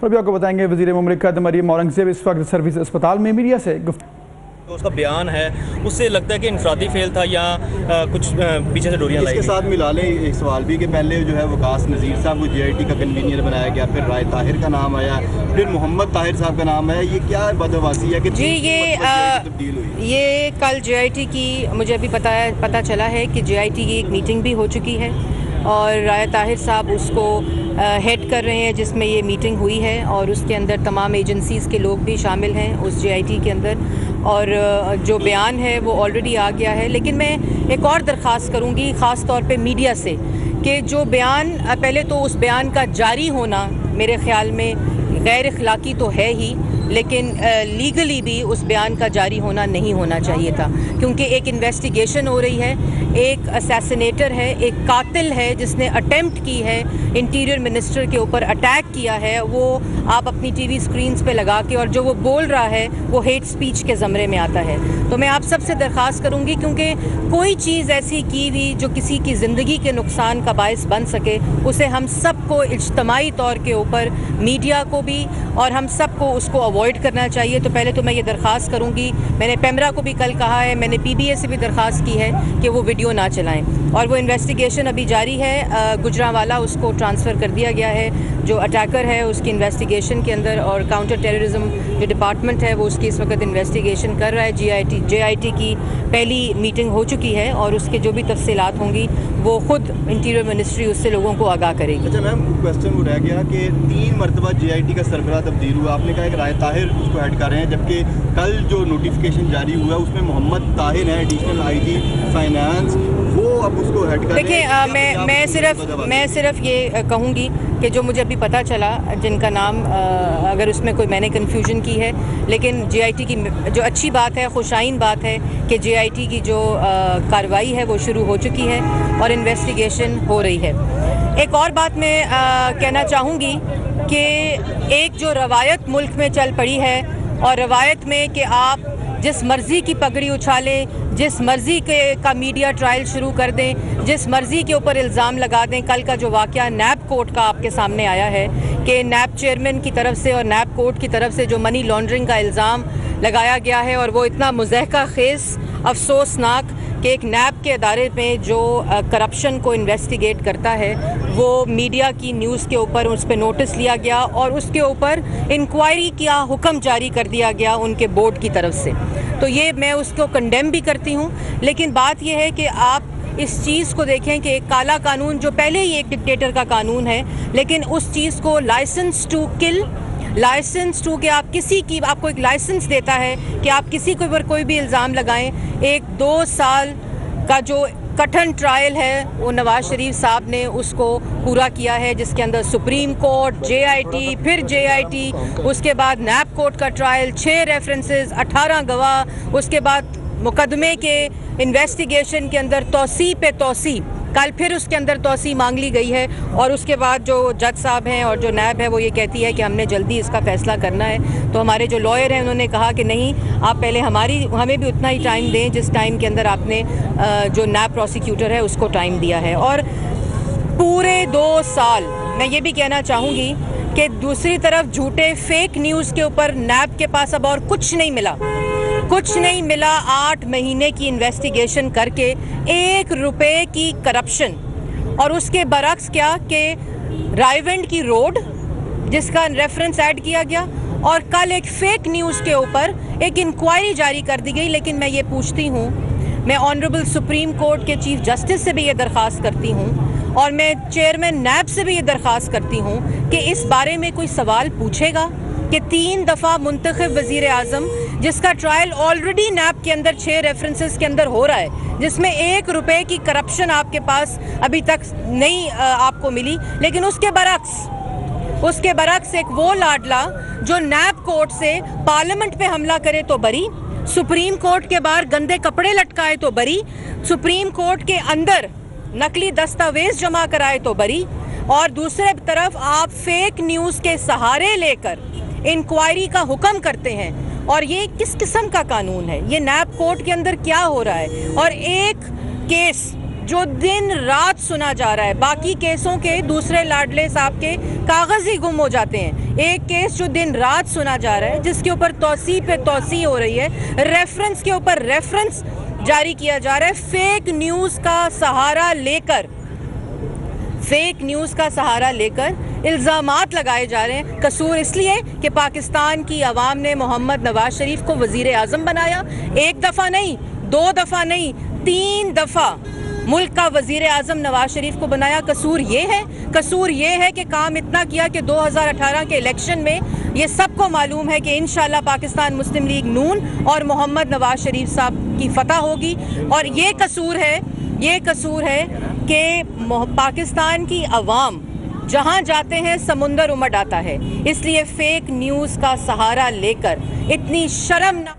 اور بھی آپ کو بتائیں گے وزیر مملکت مریم اورنگزیب اس وقت سروس اسپتال میں میڈیا سے گفت اس کا بیان ہے اس سے لگتا ہے کہ انفرادی فیل تھا یا کچھ پیچھے سے ڈوریاں اس کے ساتھ ملا لیں ایک سوال بھی کہ پہلے جو ہے وکاس نذیر صاحب کو جی آئی ٹی کا کنوینئر بنایا گیا پھر رائے طاہر کا نام آیا پھر محمد طاہر صاحب کا نام آیا۔ یہ کیا بدواسی ہے کہ جی یہ تبدیل ہوئی یہ کل جے آئی ٹی کی مجھے ابھی پتا پتہ چلا ہے کہ جے آئی ٹی کی ایک میٹنگ بھی ہو چکی ہے۔ اور رائے طاہر صاحب اس کو ہیڈ کر رہے ہیں جس میں یہ میٹنگ ہوئی ہے اور اس کے اندر تمام ایجنسیز کے لوگ بھی شامل ہیں اس جے آئی ٹی کے اندر اور جو بیان ہے وہ آلریڈی آ گیا ہے۔ لیکن میں ایک اور درخواست کروں گی خاص طور پہ میڈیا سے کہ جو بیان پہلے تو اس بیان کا جاری ہونا میرے خیال میں غیر اخلاقی تو ہے ہی لیکن لیگلی بھی اس بیان کا جاری ہونا نہیں ہونا چاہیے تھا۔ کیونکہ ایک انویسٹیگیشن ہو رہی ہے، ایک اسیسنیٹر ہے، ایک قاتل ہے جس نے اٹیمپٹ کی ہے انٹیریئر منسٹر کے اوپر اٹیک کیا ہے، وہ آپ اپنی ٹی وی سکرینز پہ لگا کے اور جو وہ بول رہا ہے، وہ ہیٹ سپیچ کے زمرے میں آتا ہے۔ تو میں آپ سب سے درخواست کروں گی، کیونکہ کوئی چیز ایسی کی ہوئی جو کسی کی زندگی کے نقصان کا باعث بن سکے، اسے ہم سب کو اجتماعی طور کے اوپر میڈیا کو بھی، اور ہم سب کو اس کو اوائڈ کرنا چاہیے، تو پہلے تو میں یہ درخواست کروں گی۔ میں نے پیمرا کو بھی کل کہا ہے، میں نے پی بی اے سے بھی درخواست کی ہے کہ وہ ویڈیو نہ چلائیں۔ اور وہ انویسٹیگیشن ابھی جاری ہے گجرا والا اس کو ٹرانسفر کر دیا گیا ہے۔ جو اٹیکر ہے، اس کی انویسٹیگیشن کے اندر اور کاؤنٹر ٹیررزم جو ڈپارٹمنٹ ہے، وہ اس کی اس وقت انویسٹیگیشن کر رہا ہے۔ جی I T, J I T کی پہلی میٹنگ ہو چکی ہے اور اس کے جو بھی تفصیلات ہوں گی، وہ خود انٹیریئر منسٹری اس سے لوگوں کو آگاہ کرے گی۔ اچھا میم کوشچن وہ رہ گیا کہ تین مرتبہ جے آئی ٹی کا سربراہ تبدیل ہوا۔ آپ نے کہا کہ رائے طاہر اس کو ایڈ کر رہے ہیں جبکہ کل جو نوٹیفیکیشن جاری ہوا اس میں محمد طاہر ہیں ایڈیشنل آئی جی فائنانس وہ اب اس کو ہیڈ کر دیکھیں میں میں صرف میں صرف یہ کہوں گی کہ جو مجھے ابھی پتہ چلا جن کا نام اگر اس میں کوئی میں نے کنفیوژن کی ہے لیکن جے آئی ٹی کی جو اچھی بات ہے خوشائن بات ہے کہ جے آئی ٹی کی جو کاروائی ہے وہ شروع ہو چکی ہے اور انویسٹیگیشن ہو رہی ہے۔ ایک اور بات میں کہنا چاہوں گی کہ ایک جو روایت ملک میں چل پڑی ہے اور روایت میں کہ آپ جس مرضی کی پگڑی اچھالیں، جس مرضی کے کا میڈیا ٹرائل شروع کر دیں، جس مرضی کے اوپر الزام لگا دیں، کل کا جو واقعہ نیب کورٹ کا آپ کے سامنے آیا ہے کہ نیب چیئرمین کی طرف سے اور نیب کورٹ کی طرف سے جو منی لانڈرنگ کا الزام لگایا گیا ہے اور وہ اتنا مزہقہ خیز، افسوسناک کہ ایک نیب کے ادارے میں جو کرپشن کو انویسٹیگیٹ کرتا ہے، وہ میڈیا کی نیوز کے اوپر اس پہ نوٹس لیا گیا اور اس کے اوپر انکوائری کیا حکم جاری کر دیا گیا ان کے بورڈ کی طرف سے۔ تو یہ میں اس کو کنڈیم بھی کرتی ہوں۔ لیکن بات یہ ہے کہ آپ اس چیز کو دیکھیں کہ ایک کالا قانون جو پہلے ہی ایک ڈکٹیٹر کا قانون ہے، لیکن اس چیز کو licence to kill licence to کہ آپ کسی کی آپ کو ایک لائسنس دیتا ہے کہ آپ کسی کے اوپر کوئی بھی الزام لگائیں۔ ایک دو سال کا جو کٹھن ٹرائل ہے، وہ نواز شریف صاحب نے اس کو پورا کیا ہے، جس کے اندر Supreme Court J I T پھر جے آئی ٹی اس کے بعد نیب کورٹ کا ٹرائل چھ ریفرنسز اٹھارہ گواہ، اس کے بعد مقدمے کے انویسٹیگیشن کے اندر توسیع پہ توسیع۔ کل پھر اس کے اندر توسیع مانگ لی گئی ہے اور اس کے بعد جو جج صاحب ہیں اور جو نیب ہے وہ یہ کہتی ہے کہ ہم نے جلدی اس کا فیصلہ کرنا ہے۔ تو ہمارے جو لائر ہیں انہوں نے کہا کہ نہیں، آپ پہلے ہماری، ہمیں بھی اتنا ہی ٹائم دیں جس ٹائم کے اندر آپ نے جو نیب پروسیکیوٹر ہے اس کو ٹائم دیا ہے۔ اور پورے دو سال میں یہ بھی کہنا چاہوں گی کہ دوسری طرف جھوٹے فیک نیوز کے اوپر نیب کے پاس اب اور کچھ نہیں ملا۔ کچھ نہیں ملا آٹھ مہینے کی انویسٹیگیشن کر کے ایک روپے کی کرپشن اور اس کے برعکس کیا کہ رائیونڈ کی روڈ جس کا ریفرنس ایڈ کیا گیا اور کل ایک فیک نیوز کے اوپر ایک انکوائری جاری کر دی گئی، لیکن میں یہ پوچھتی ہوں، میں آنریبل سپریم کورٹ کے چیف جسٹس سے بھی یہ درخواست کرتی ہوں اور میں چیئرمین نیب سے بھی یہ درخواست کرتی ہوں کہ اس بارے میں کوئی سوال پوچھے گا کہ تین دفعہ منتخب وزیر اعظم جس کا ٹرائل آلریڈی نیب کے اندر چھ ریفرنسز کے اندر ہو رہا ہے، جس میں ایک روپے کی کرپشن آپ کے پاس ابھی تک نہیں آپ کو ملی۔ لیکن اس کے برعکس، اس کے برعکس ایک وہ لاڈلا جو نیب کورٹ سے پارلیمنٹ پہ حملہ کرے تو بری، سپریم کورٹ کے باہر گندے کپڑے لٹکائے تو بری، سپریم کورٹ کے اندر نقلی دستاویز جمع کرائے تو بری، اور دوسرے طرف آپ فیک نیوز کے سہارے لے کر انکوائری کا حکم کرتے ہیں۔ اور یہ کس قسم کا قانون ہے؟ یہ نیب کورٹ کے اندر کیا ہو رہا ہے؟ اور ایک کیس جو دن رات سنا جا رہا ہے، باقی کیسوں کے دوسرے لاڈلے صاحب کے کاغذ ہی گم ہو جاتے ہیں۔ ایک کیس جو دن رات سنا جا رہا ہے، جس کے اوپر توسیع پہ توسیع ہو رہی ہے ریفرنس کے اوپر ریفرنس جاری کیا جا رہا ہے۔ فیک نیوز کا سہارا لے کر فیک نیوز کا سہارا لے کر الزامات لگائے جا رہے ہیں۔ قصور اس لیے کہ پاکستان کی عوام نے محمد نواز شریف کو وزیر اعظم بنایا۔ ایک دفعہ نہیں، دو دفعہ نہیں، تین دفعہ ملک کا وزیر اعظم نواز شریف کو بنایا۔ قصور یہ ہے، قصور یہ ہے کہ کام اتنا کیا کہ دو ہزار اٹھارہ کے الیکشن میں یہ سب کو معلوم ہے کہ انشاءاللہ پاکستان مسلم لیگ نون اور محمد نواز شریف صاحب کی فتح ہوگی۔ اور یہ قصور ہے، یہ قصور ہے کہ پاکستان کی عوام جہاں جاتے ہیں سمندر امڈ آتا ہے۔ اس لیے فیک نیوز کا سہارا لے کر اتنی شرم نہ